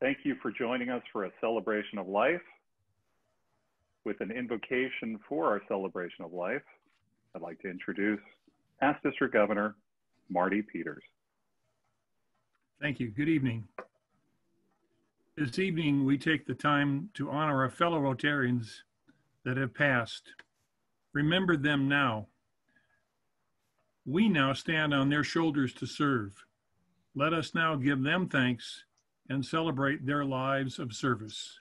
Thank you for joining us for a celebration of life. With an invocation for our celebration of life, I'd like to introduce past District Governor Marty Peters. Thank you. Good evening. This evening, we take the time to honor our fellow Rotarians that have passed. Remember them now. We now stand on their shoulders to serve. Let us now give them thanks and celebrate their lives of service.